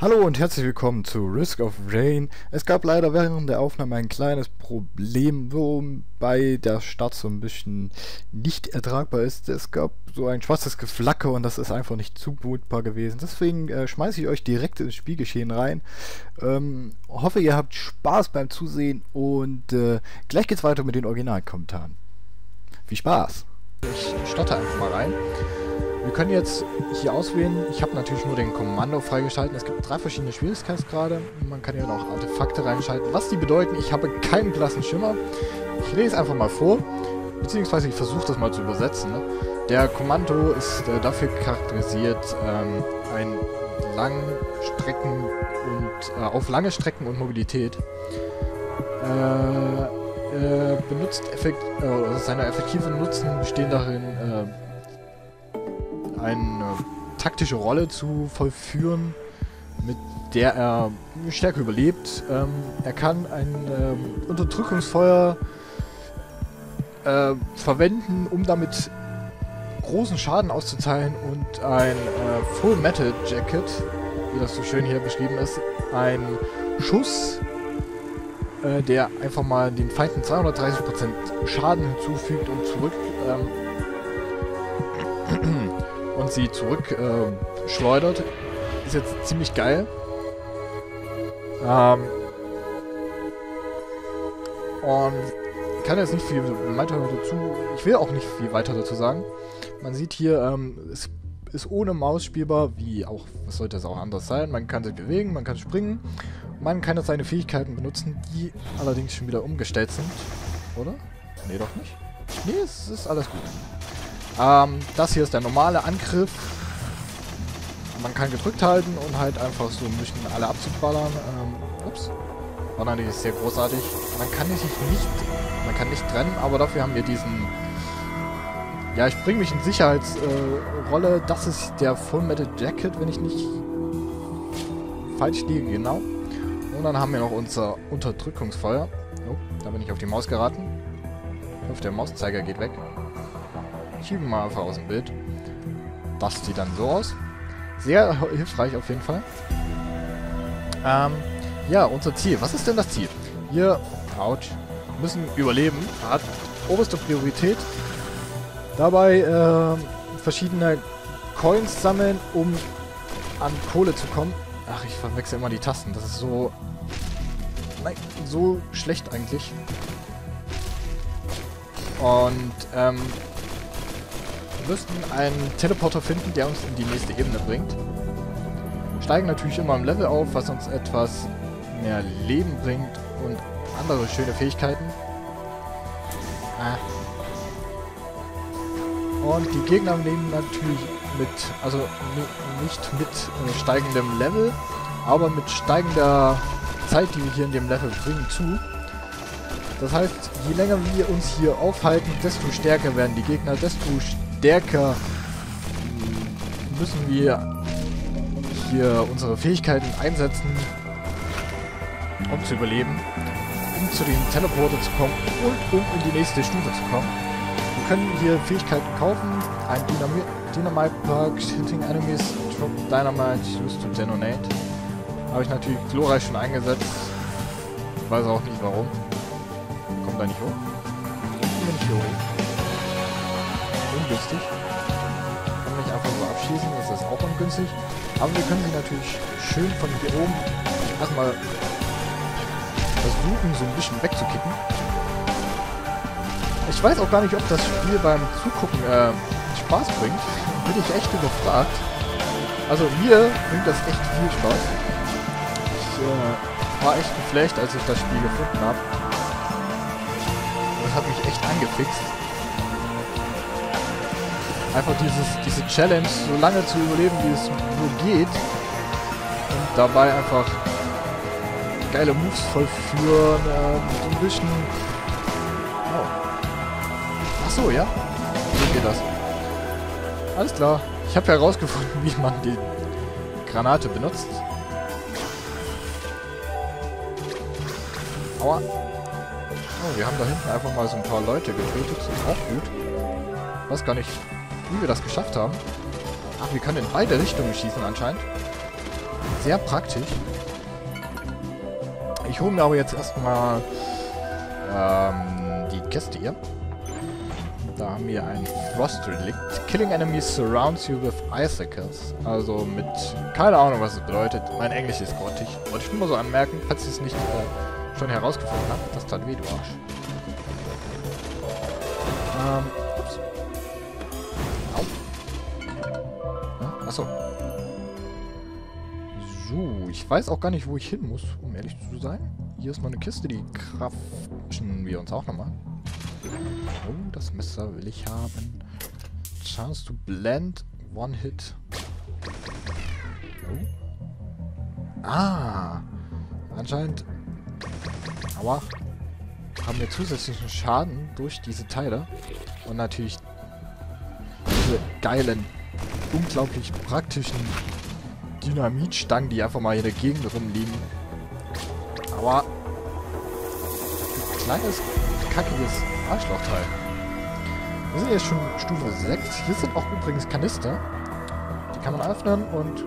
Hallo und herzlich willkommen zu Risk of Rain. Es gab leider während der Aufnahme ein kleines Problem, wobei der Start so ein bisschen nicht ertragbar ist. Es gab so ein schwarzes Geflacke und das ist einfach nicht zumutbar gewesen. Deswegen äh, schmeiße ich euch direkt ins Spielgeschehen rein. Ähm, hoffe, ihr habt Spaß beim Zusehen und äh, gleich geht's weiter mit den Originalkommentaren. Viel Spaß! Ich starte einfach mal rein. Wir können jetzt hier auswählen, ich habe natürlich nur den Kommando freigeschalten. Es gibt drei verschiedene Schwierigkeitsgrade. Man kann hier noch Artefakte reinschalten. Was die bedeuten, ich habe keinen blassen Schimmer. Ich lese einfach mal vor, beziehungsweise ich versuche das mal zu übersetzen. Ne? Der Kommando ist äh, dafür charakterisiert, ähm, ein langen Strecken und äh, auf lange Strecken und Mobilität. Äh, äh benutzt effekt, äh, seine effektiven Nutzen bestehen darin, äh, eine taktische Rolle zu vollführen, mit der er stärker überlebt. Ähm, er kann ein ähm, Unterdrückungsfeuer äh, verwenden, um damit großen Schaden auszuteilen und ein äh, Full Metal Jacket, wie das so schön hier beschrieben ist, ein Schuss, äh, der einfach mal den Feinden 230% Schaden hinzufügt und zurück ähm, und sie zurück äh, schleudert. Ist jetzt ziemlich geil. Ähm, und kann jetzt nicht viel weiter dazu. Ich will auch nicht viel weiter dazu sagen. Man sieht hier, ähm, es ist ohne Maus spielbar, wie auch, was sollte es auch anders sein. Man kann sich bewegen, man kann springen. Man kann jetzt seine Fähigkeiten benutzen, die allerdings schon wieder umgestellt sind. Oder? Nee, doch nicht. Nee, es ist alles gut. Ähm, das hier ist der normale Angriff. Man kann gedrückt halten und halt einfach so ein bisschen alle abzuballern. Ähm, ups. Oh nein, das ist sehr großartig. Man kann sich nicht, man kann nicht trennen, aber dafür haben wir diesen... Ja, ich bringe mich in Sicherheitsrolle. Äh, das ist der Full Metal Jacket, wenn ich nicht falsch liege, genau. Und dann haben wir noch unser Unterdrückungsfeuer. Oh, da bin ich auf die Maus geraten. Ich hoffe, der Mauszeiger geht weg. Schieben wir einfach aus dem Bild. Das sieht dann so aus. Sehr hilfreich auf jeden Fall. Ähm, ja, unser Ziel. Was ist denn das Ziel? Wir, ouch, müssen überleben. Hat oberste Priorität. Dabei äh, verschiedene Coins sammeln, um an Kohle zu kommen. Ach, ich verwechsel immer die Tasten. Das ist so... Nein, so schlecht eigentlich. Und ähm, müssten einen Teleporter finden, der uns in die nächste Ebene bringt. Steigen natürlich immer im Level auf, was uns etwas mehr Leben bringt und andere schöne Fähigkeiten. Ah. Und die Gegner nehmen natürlich mit, also nicht mit äh, steigendem Level, aber mit steigender Zeit, die wir hier in dem Level bringen, zu. Das heißt, je länger wir uns hier aufhalten, desto stärker werden die Gegner, desto stärker müssen wir hier unsere Fähigkeiten einsetzen, um zu überleben, um zu den Teleporter zu kommen und um in die nächste Stufe zu kommen. Wir können hier Fähigkeiten kaufen, ein Dynamit Dynamite Park, Hitting Enemies, Drop Dynamite, Use to Detonate. Habe ich natürlich glorreich schon eingesetzt. Weiß auch nicht warum. Kommt da nicht hoch? Kommt nicht hier hoch ungünstig. Kann mich einfach so abschießen, das ist auch ungünstig. Aber wir können sie natürlich schön von hier oben erstmal versuchen, so ein bisschen wegzukicken. Ich weiß auch gar nicht, ob das Spiel beim Zugucken äh, Spaß bringt. Bin ich echt überfragt. Also mir bringt das echt viel Spaß. Ich äh, war echt geflasht, als ich das Spiel gefunden habe. Das hat mich echt angefixt einfach dieses, diese Challenge so lange zu überleben, wie es nur geht. Und dabei einfach geile Moves vollführen, äh, so ein bisschen... Oh. Ach so, ja? So geht das. Alles klar. Ich habe herausgefunden, wie man die Granate benutzt. Aua. Oh, wir haben da hinten einfach mal so ein paar Leute getötet. Ist auch gut. Weiß gar nicht, wie wir das geschafft haben. Ach, wir können in beide Richtungen schießen anscheinend. Sehr praktisch. Ich hole mir aber jetzt erstmal ähm, die Kiste hier. Da haben wir ein Frost Relict. Killing enemies surrounds you with icicles. Also mit... Keine Ahnung, was es bedeutet. Mein Englisch ist grottig. Wollte ich nur mal so anmerken, falls ihr es nicht äh, schon herausgefunden habt. Das tat weh, du Arsch. Ähm, achso. So, ich weiß auch gar nicht, wo ich hin muss, um ehrlich zu sein. Hier ist noch eine Kiste, die kraften wir uns auch nochmal. Oh, das Messer will ich haben. Chance to blend. One hit. Oh. Ah. Anscheinend. Aua. Haben wir zusätzlichen Schaden durch diese Teile. Und natürlich diese geilen, unglaublich praktischen Dynamitstangen, die einfach mal in der Gegend rumliegen. Aber kleines, kackiges Arschlochteil. Wir sind jetzt schon Stufe 6. Hier sind auch übrigens Kanister. Die kann man öffnen und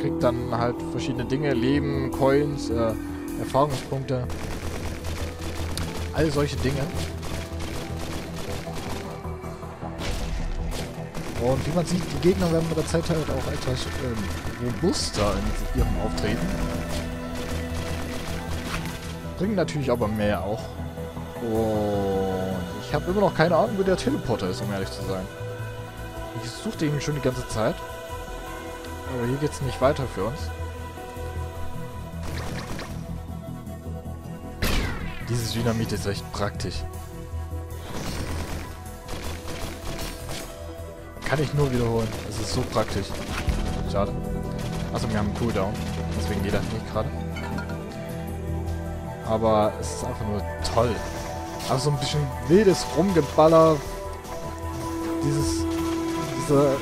kriegt dann halt verschiedene Dinge. Leben, Coins, äh, Erfahrungspunkte. All solche Dinge. Und wie man sieht, die Gegner werden mit der Zeit halt auch etwas ähm, robuster in ihrem Auftreten. Bringen natürlich aber mehr auch. Und ich habe immer noch keine Ahnung, wo der Teleporter ist, um ehrlich zu sein. Ich suchte ihn schon die ganze Zeit. Aber hier geht es nicht weiter für uns. Dieses Dynamit ist echt praktisch. Kann ich nur wiederholen. Es ist so praktisch. Schade. Achso, wir haben einen Cooldown. Deswegen geht das nicht gerade. Aber es ist einfach nur toll. Also so ein bisschen wildes Rumgeballer. Dieses... Diese...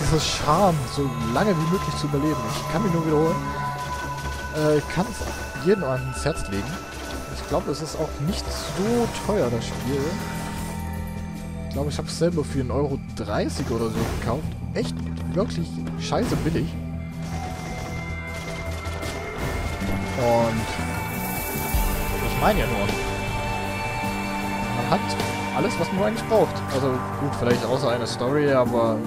Dieser Charme, so lange wie möglich zu überleben. Ich kann mich nur wiederholen. Äh, ich kann es jedem ans Herz legen. Ich glaube, es ist auch nicht so teuer, das Spiel. Ich glaube, ich habe es selber für 1,30 Euro oder so gekauft. Echt wirklich scheiße billig. Und ich meine ja nur, man hat alles, was man eigentlich braucht. Also gut, vielleicht außer einer Story, aber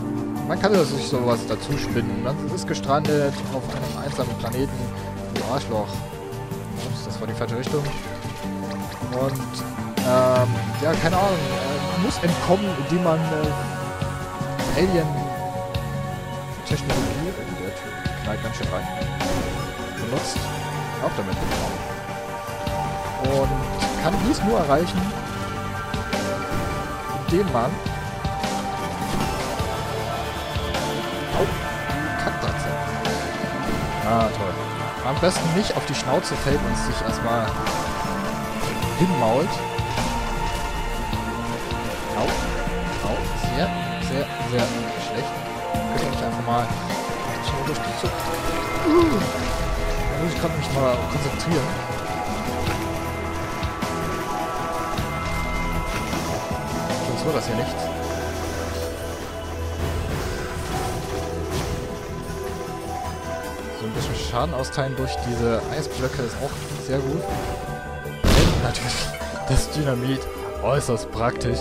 man kann sich sowas dazu spinnen. Man ist gestrandet auf einem einsamen Planeten. Du Arschloch. Ups, das war die falsche Richtung. Und, ähm, ja, keine Ahnung. Muss entkommen, indem man äh, Alien-Technologie, der knallt ganz schön rein, benutzt. Auch damit. Und kann dies nur erreichen, indem man. Ah, toll. Am besten nicht auf die Schnauze fällt und sich erstmal hinmault. Au. Au. Sehr, sehr, sehr schlecht. Könnt ihr nicht einfach mal zur Unterstützung. Uh. Da muss ich gerade mich mal konzentrieren. Sonst war das hier nichts. So ein bisschen Schaden austeilen durch diese Eisblöcke ist auch sehr gut. Natürlich das Dynamit äußerst praktisch.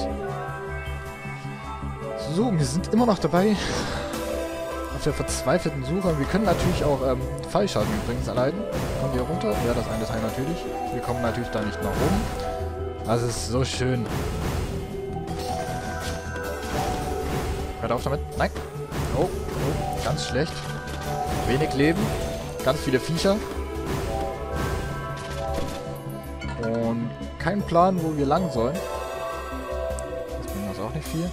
So, wir sind immer noch dabei auf der verzweifelten Suche. Wir können natürlich auch ähm, Fallschaden übrigens erleiden. Kommen wir runter? Ja, das eine Teil natürlich. Wir kommen natürlich da nicht nach oben. Das ist so schön. Hört auf damit. Nein. Oh, oh, ganz schlecht. Wenig Leben. Ganz viele Viecher. Und kein Plan, wo wir lang sollen. Das bringt uns auch nicht viel.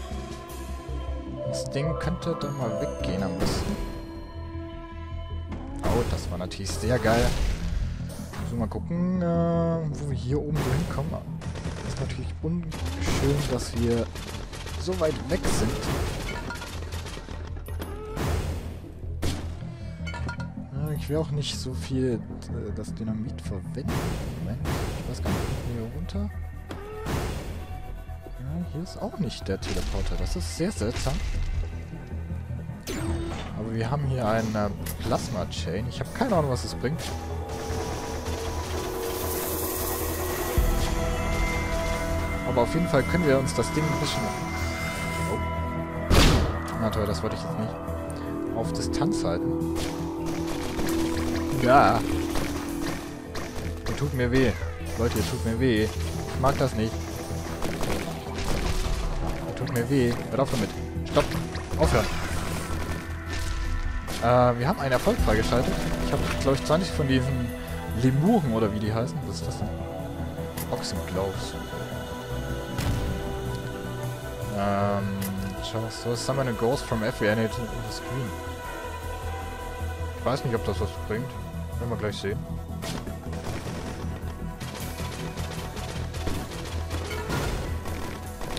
Das Ding könnte dann mal weggehen am besten. Oh, das war natürlich sehr geil. So, mal gucken, äh, wo wir hier oben so hinkommen. Ist natürlich unschön, dass wir so weit weg sind. Ich will auch nicht so viel äh, das Dynamit verwenden. Moment, ich weiß gar nicht, hier runter. Hier ist auch nicht der Teleporter. Das ist sehr seltsam. Aber wir haben hier eine Plasma Chain. Ich habe keine Ahnung, was es bringt. Aber auf jeden Fall können wir uns das Ding ein bisschen... Oh. Na toll, das wollte ich jetzt nicht. Auf Distanz halten. Ja. Ihr tut mir weh. Leute, ihr tut mir weh. Ich mag das nicht. Tut mir weh. Hört auf damit. Stopp. Aufhören. Äh, wir haben einen Erfolg freigeschaltet. Ich habe, glaube ich, 20 von diesen Lemuren oder wie die heißen. Was ist das denn? Oxengloves. Ähm, just so summon ghost from every the screen. Ich weiß nicht, ob das was bringt. Werden wir gleich sehen.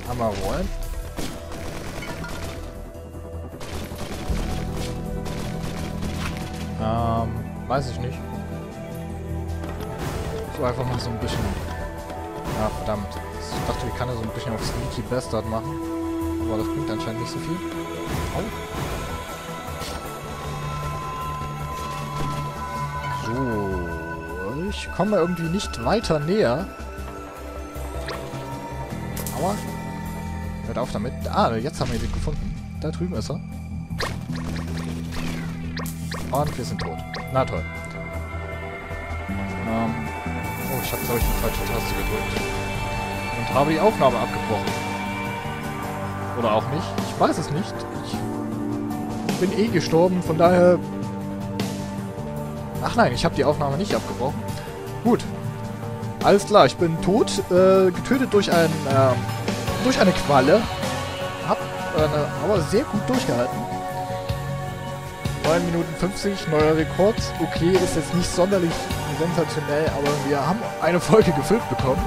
Hammer rollen. Weiß ich nicht. So einfach mal so ein bisschen... Ah, verdammt. Ich dachte, ich kann ja so ein bisschen auf Sneaky Bastard machen. Aber das bringt anscheinend nicht so viel. Au. So. Ich komme irgendwie nicht weiter näher. Aua. Hört auf damit. Ah, jetzt haben wir ihn gefunden. Da drüben ist er. Und wir sind tot. Na toll. Ähm. Oh, ich habe, glaube ich, die falsche Taste gedrückt. Und habe die Aufnahme abgebrochen. Oder auch nicht. Ich weiß es nicht. Ich bin eh gestorben, von daher... Ach nein, ich habe die Aufnahme nicht abgebrochen. Gut. Alles klar, ich bin tot. Äh, getötet durch ein... Äh, durch eine Qualle. Hab äh, aber sehr gut durchgehalten. 9 Minuten 50, neuer Rekord. Okay, ist jetzt nicht sonderlich sensationell, aber wir haben eine Folge gefüllt bekommen.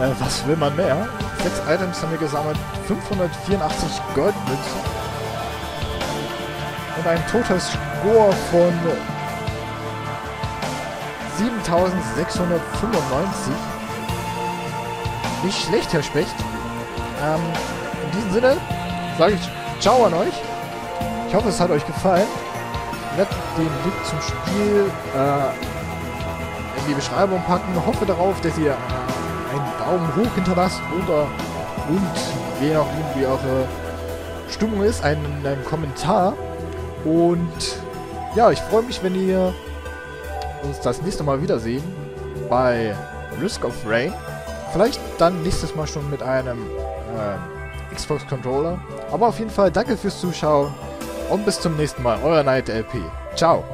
Äh, was will man mehr? Sechs Items haben wir gesammelt, 584 Goldmünzen und ein Total-Score von 7695. Nicht schlecht, Herr Specht. Ähm, in diesem Sinne sage ich Ciao an euch. Ich hoffe, es hat euch gefallen. Ich werde den Link zum Spiel äh, in die Beschreibung packen. Hoffe darauf, dass ihr äh, einen Daumen hoch hinterlasst oder und je nachdem wie eure Stimmung ist, einen, einen Kommentar. Und ja, ich freue mich, wenn ihr uns das nächste Mal wiedersehen bei Risk of Rain. Vielleicht dann nächstes Mal schon mit einem äh, Xbox Controller. Aber auf jeden Fall danke fürs Zuschauen und bis zum nächsten Mal. Euer Night LP. Ciao.